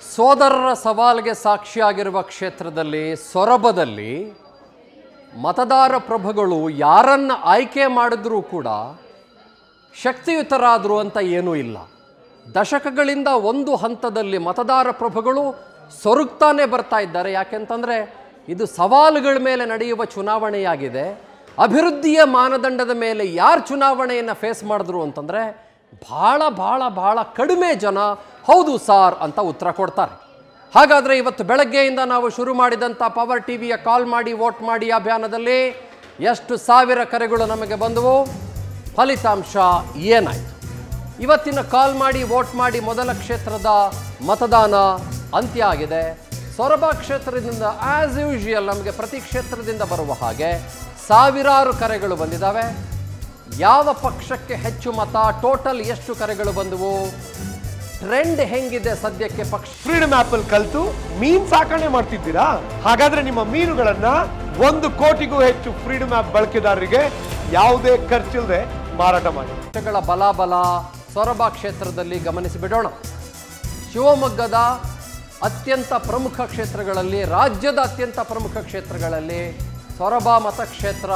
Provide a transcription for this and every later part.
ಸೋದರರ ಸವಾಲ್ಗೆ ಸಾಕ್ಷಿಯಾಗಿರುವ ಕ್ಷೇತ್ರದಲ್ಲಿ ಸೊರಬದಲ್ಲಿ ಮತದಾರ ಪ್ರಭುಗಳು ಯಾರನ್ನು ಆಯ್ಕೆ ಮಾಡಿದ್ರೂ ಕೂಡ ಶಕ್ತಿಯುತರಾದರು ಅಂತ ಏನೂ ಇಲ್ಲ. ದಶಕಗಳಿಂದ ಒಂದು ಹಂತದಲ್ಲಿ ಮತದಾರ ಪ್ರಭುಗಳು ಸೊರಗ್ತಾನೆ ಬರ್ತಾ ಇದ್ದಾರೆ. ಯಾಕೆಂತಂದರೆ ಇದು ಸವಾಲುಗಳ ಮೇಲೆ ನಡೆಯುವ ಚುನಾವಣೆಯಾಗಿದೆ. ಅಭಿವೃದ್ಧಿಯ ಮಾನದಂಡದ ಮೇಲೆ ಯಾರು ಚುನಾವಣೆಯನ್ನು ಫೇಸ್ ಮಾಡಿದ್ರು ಅಂತಂದರೆ ಭಾಳ ಭಾಳ ಭಾಳ ಕಡಿಮೆ ಜನ ಹೌದು ಸಾರ್ ಅಂತ ಉತ್ತರ ಕೊಡ್ತಾರೆ. ಹಾಗಾದರೆ ಇವತ್ತು ಬೆಳಗ್ಗೆಯಿಂದ ನಾವು ಶುರು ಮಾಡಿದಂಥ ಪವರ್ ಟಿ ವಿಯ ಕಾಲ್ ಮಾಡಿ, ವೋಟ್ ಮಾಡಿ ಅಭಿಯಾನದಲ್ಲಿ ಎಷ್ಟು ಸಾವಿರ ಕರೆಗಳು ನಮಗೆ ಬಂದವು? ಫಲಿತಾಂಶ ಏನಾಯಿತು? ಇವತ್ತಿನ ಕಾಲ್ ಮಾಡಿ, ವೋಟ್ ಮಾಡಿ ಮೊದಲ ಕ್ಷೇತ್ರದ ಮತದಾನ ಅಂತ್ಯ ಆಗಿದೆ. ಸೊರಬ ಕ್ಷೇತ್ರದಿಂದ ಆಸ್ ಯೂಶುವಲ್ ನಮಗೆ ಪ್ರತಿ ಕ್ಷೇತ್ರದಿಂದ ಬರುವ ಹಾಗೆ ಸಾವಿರಾರು ಕರೆಗಳು ಬಂದಿದ್ದಾವೆ. ಯಾವ ಪಕ್ಷಕ್ಕೆ ಹೆಚ್ಚು ಮತ ಟೋಟಲ್ ಎಷ್ಟು ಕರೆಗಳು ಬಂದವು? ಟ್ರೆಂಡ್ ಹೆಂಗಿದೆ ಸದ್ಯಕ್ಕೆ ಪಕ್ಷ? ಫ್ರೀಡಮ್ ಆಪ್ ಅಲ್ಲಿ ಕಲ್ತು ಮೀನ್ ಸಾಕಣೆ ಮಾಡ್ತಿದ್ದೀರಾ? ಹಾಗಾದ್ರೆ ನಿಮ್ಮ ಮೀನುಗಳನ್ನ ಒಂದು ಕೋಟಿಗೂ ಹೆಚ್ಚು ಫ್ರೀಡಮ್ ಆಪ್ ಬಳಕೆದಾರರಿಗೆ ಯಾವುದೇ ಖರ್ಚಿಲ್ಲದೆ ಮಾರಾಟ ಮಾಡಿ. ಪಕ್ಷಗಳ ಬಲಾಬಲ ಸೊರಬ ಕ್ಷೇತ್ರದಲ್ಲಿ ಗಮನಿಸಿ ಬಿಡೋಣ. ಶಿವಮೊಗ್ಗದ ಅತ್ಯಂತ ಪ್ರಮುಖ ಕ್ಷೇತ್ರಗಳಲ್ಲಿ ರಾಜ್ಯದ ಅತ್ಯಂತ ಪ್ರಮುಖ ಕ್ಷೇತ್ರಗಳಲ್ಲಿ ಸೊರಬ ಮತಕ್ಷೇತ್ರ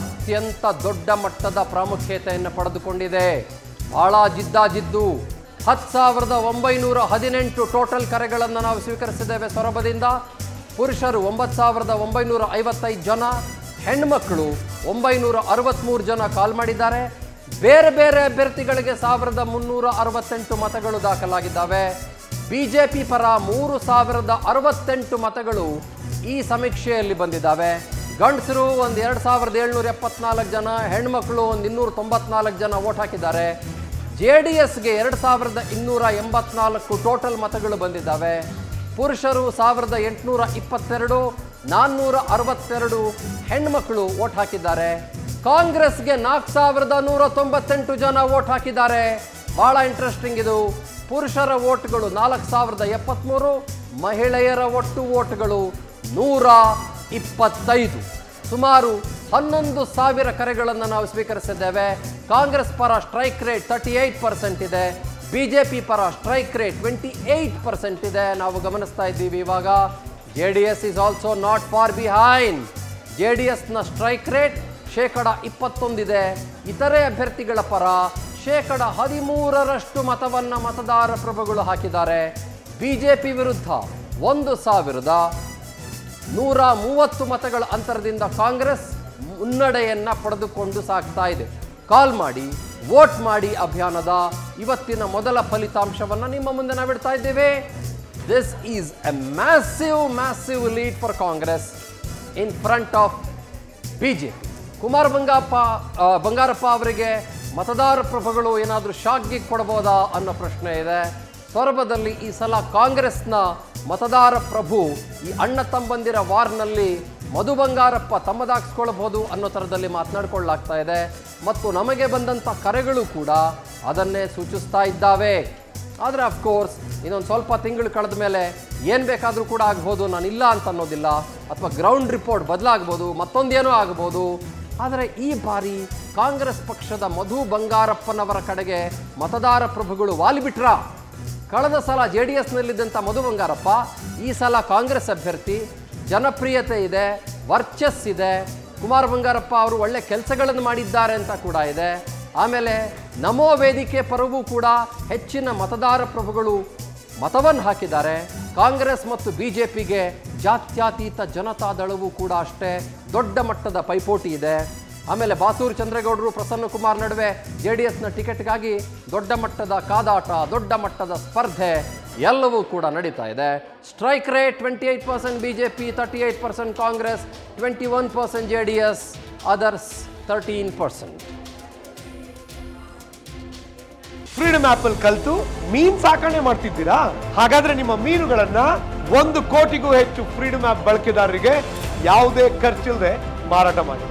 ಅತ್ಯಂತ ದೊಡ್ಡ ಮಟ್ಟದ ಪ್ರಾಮುಖ್ಯತೆಯನ್ನು ಪಡೆದುಕೊಂಡಿದೆ. ಭಾಳ ಜಿದ್ದಾಜಿದ್ದು. ಹತ್ತು ಸಾವಿರದ ಒಂಬೈನೂರ ಹದಿನೆಂಟು ಟೋಟಲ್ ಕರೆಗಳನ್ನು ನಾವು ಸ್ವೀಕರಿಸಿದ್ದೇವೆ ಸೊರಬದಿಂದ. ಪುರುಷರು ಒಂಬತ್ತು ಸಾವಿರದ ಒಂಬೈನೂರ ಐವತ್ತೈದು ಜನ ಹೆಣ್ಮಕ್ಳು ಒಂಬೈನೂರ ಅರವತ್ತ್ಮೂರು ಜನ ಕಾಲ್ ಮಾಡಿದ್ದಾರೆ. ಬೇರೆ ಬೇರೆ ಅಭ್ಯರ್ಥಿಗಳಿಗೆ ಸಾವಿರದ ಮುನ್ನೂರ ಅರವತ್ತೆಂಟು ಮತಗಳು ದಾಖಲಾಗಿದ್ದಾವೆ. ಬಿ ಜೆ ಪಿ ಪರ ಮೂರು ಸಾವಿರದ ಅರವತ್ತೆಂಟು ಮತಗಳು ಈ ಸಮೀಕ್ಷೆಯಲ್ಲಿ ಬಂದಿದ್ದಾವೆ. ಗಂಡಸರು ಒಂದು ಎರಡು ಸಾವಿರದ ಏಳ್ನೂರ ಎಪ್ಪತ್ನಾಲ್ಕು ಜನ ಹೆಣ್ಮಕ್ಳು ಒಂದು ಇನ್ನೂರ ತೊಂಬತ್ನಾಲ್ಕು ಜನ ವೋಟ್ ಹಾಕಿದ್ದಾರೆ. ಜೆ ಡಿ ಎಸ್ಗೆ ಎರಡು ಸಾವಿರದ ಇನ್ನೂರ ಎಂಬತ್ನಾಲ್ಕು ಟೋಟಲ್ ಮತಗಳು ಬಂದಿದ್ದಾವೆ. ಪುರುಷರು ಸಾವಿರದ ಎಂಟುನೂರ ಇಪ್ಪತ್ತೆರಡು, ನಾನ್ನೂರ ಅರವತ್ತೆರಡು ಹೆಣ್ಮಕ್ಳು ಓಟ್ ಹಾಕಿದ್ದಾರೆ. ಕಾಂಗ್ರೆಸ್ಗೆ ನಾಲ್ಕು ಸಾವಿರದ ನೂರ ತೊಂಬತ್ತೆಂಟು ಜನ ಓಟ್ ಹಾಕಿದ್ದಾರೆ. ಭಾಳ ಇಂಟ್ರೆಸ್ಟಿಂಗ್ ಇದು. ಪುರುಷರ ಓಟ್ಗಳು ನಾಲ್ಕು ಸಾವಿರದ ಎಪ್ಪತ್ತ್ಮೂರು ಮಹಿಳೆಯರ ಒಟ್ಟು ಓಟ್ಗಳು ನೂರ ಇಪ್ಪತ್ತೈದು. ಸುಮಾರು ಹನ್ನೊಂದು ಸಾವಿರ ಕರೆಗಳನ್ನು ನಾವು ಸ್ವೀಕರಿಸಿದ್ದೇವೆ. ಕಾಂಗ್ರೆಸ್ ಪರ strike rate thirty eight percent ಇದೆ. ಬಿ ಜೆ ಪಿ ಪರ strike rate twenty eight percent ಇದೆ. ನಾವು ಗಮನಿಸ್ತಾ ಇದ್ದೀವಿ ಇವಾಗ. J D S is also not far behind J D ಎಸ್ನ ಸ್ಟ್ರೈಕ್ ರೇಟ್ ಶೇಕಡ ಇಪ್ಪತ್ತೊಂದಿದೆ. ಇತರೆ ಅಭ್ಯರ್ಥಿಗಳ ಪರ ಶೇಕಡ ಹದಿಮೂರರಷ್ಟು ಮತವನ್ನು ಮತದಾರ ಪ್ರಭುಗಳು ಹಾಕಿದ್ದಾರೆ. ಬಿ ಜೆ ಪಿ ವಿರುದ್ಧ ಒಂದು ಸಾವಿರದ ನೂರ ಮೂವತ್ತು ಮತಗಳ ಅಂತರದಿಂದ ಕಾಂಗ್ರೆಸ್ ಮುನ್ನಡೆಯನ್ನ ಪಡೆದುಕೊಂಡು ಸಾಗ್ತಾ ಇದೆ. ಕಾಲ್ ಮಾಡಿ ವೋಟ್ ಮಾಡಿ ಅಭಿಯಾನದ ಇವತ್ತಿನ ಮೊದಲ ಫಲಿತಾಂಶವನ್ನು ನಿಮ್ಮ ಮುಂದೆ ನಾವಿಡ್ತಾ ಇದ್ದೇವೆ. This is a massive massive lead for Congress in front of B J P Kumar Bangarappa ಆ, ಬಂಗಾರಪ್ಪ ಅವರಿಗೆ ಮತದಾರ ಪ್ರಭುಗಳು ಏನಾದರೂ ಶಾಕ್ಗೆ ಕೊಡಬಹುದಾ ಅನ್ನೋ ಪ್ರಶ್ನೆ ಇದೆ. ಸೊರಬದಲ್ಲಿ ಈ ಸಲ ಕಾಂಗ್ರೆಸ್ನ ಮತದಾರ ಪ್ರಭು ಈ ಅಣ್ಣ ತಮ್ಮಂದಿರ ವಾರ್ನಲ್ಲಿ ಮಧು ಬಂಗಾರಪ್ಪ ತಮ್ಮದಾಗಿಸ್ಕೊಳ್ಬೋದು ಅನ್ನೋ ಥರದಲ್ಲಿ ಮಾತನಾಡ್ಕೊಳ್ಳಾಗ್ತಾ ಇದೆ. ಮತ್ತು ನಮಗೆ ಬಂದಂಥ ಕರೆಗಳು ಕೂಡ ಅದನ್ನೇ ಸೂಚಿಸ್ತಾ ಇದ್ದಾವೆ. ಆದರೆ ಅಫ್ಕೋರ್ಸ್ ಇನ್ನೊಂದು ಸ್ವಲ್ಪ ತಿಂಗಳು ಕಳೆದ ಮೇಲೆ ಏನು ಬೇಕಾದರೂ ಕೂಡ ಆಗ್ಬೋದು ಇಲ್ಲ ಅಂತ ಅನ್ನೋದಿಲ್ಲ. ಅಥವಾ ಗ್ರೌಂಡ್ ರಿಪೋರ್ಟ್ ಬದಲಾಗ್ಬೋದು, ಮತ್ತೊಂದೇನೋ ಆಗ್ಬೋದು. ಆದರೆ ಈ ಬಾರಿ ಕಾಂಗ್ರೆಸ್ ಪಕ್ಷದ ಮಧು ಬಂಗಾರಪ್ಪನವರ ಕಡೆಗೆ ಮತದಾರ ಪ್ರಭುಗಳು ವಾಲಿಬಿಟ್ರ ಕಳೆದ ಸಲ ಜೆ ಡಿ ಎಸ್ನಲ್ಲಿದ್ದಂಥ ಮಧು ಬಂಗಾರಪ್ಪ, ಈ ಸಲ ಕಾಂಗ್ರೆಸ್ ಅಭ್ಯರ್ಥಿ ಜನಪ್ರಿಯತೆ ಇದೆ, ವರ್ಚಸ್ ಇದೆ. ಕುಮಾರ್ ಬಂಗಾರಪ್ಪ ಅವರು ಒಳ್ಳೆ ಕೆಲಸಗಳನ್ನು ಮಾಡಿದ್ದಾರೆ ಅಂತ ಕೂಡ ಇದೆ. ಆಮೇಲೆ ನಮೋ ವೇದಿಕೆ ಪರವೂ ಕೂಡ ಹೆಚ್ಚಿನ ಮತದಾರ ಪ್ರಭುಗಳು ಮತವನ್ನು ಹಾಕಿದ್ದಾರೆ. ಕಾಂಗ್ರೆಸ್ ಮತ್ತು ಬಿ ಜೆ ಪಿಗೆ ಜಾತ್ಯತೀತ ಜನತಾದಳವು ಕೂಡ ಅಷ್ಟೇ ದೊಡ್ಡ ಮಟ್ಟದ ಪೈಪೋಟಿ ಇದೆ. ಆಮೇಲೆ ಬಾಸೂರು ಚಂದ್ರೇಗೌಡರು ಪ್ರಸನ್ನ ಕುಮಾರ್ ನಡುವೆ ಜೆ ಡಿ ಎಸ್ನ ಟಿಕೆಟ್ಗಾಗಿ ದೊಡ್ಡ ಮಟ್ಟದ ಕಾದಾಟ, ದೊಡ್ಡ ಮಟ್ಟದ ಸ್ಪರ್ಧೆ ಎಲ್ಲವೂ ಕೂಡ ನಡೀತಾ ಇದೆ. Strike rate twenty eight percent B J P thirty eight percent Congress twenty one percent J D S others thirteen percent freedom app ಅಲ್ಲಿ ಕಲ್ತು ಮೀನ್ ಸಾಕಣೆ ಮಾಡ್ತಿದ್ದೀರಾ? ಹಾಗಾದ್ರೆ ನಿಮ್ಮ ಮೀನುಗಳನ್ನ ಒಂದು ಕೋಟಿಗೂ ಹೆಚ್ಚು ಫ್ರೀಡಮ್ ಆಪ್ ಬಳಕೆದಾರರಿಗೆ ಯಾವುದೇ ಖರ್ಚಿಲ್ಲದೆ ಮಾರಾಟ ಮಾಡಿ.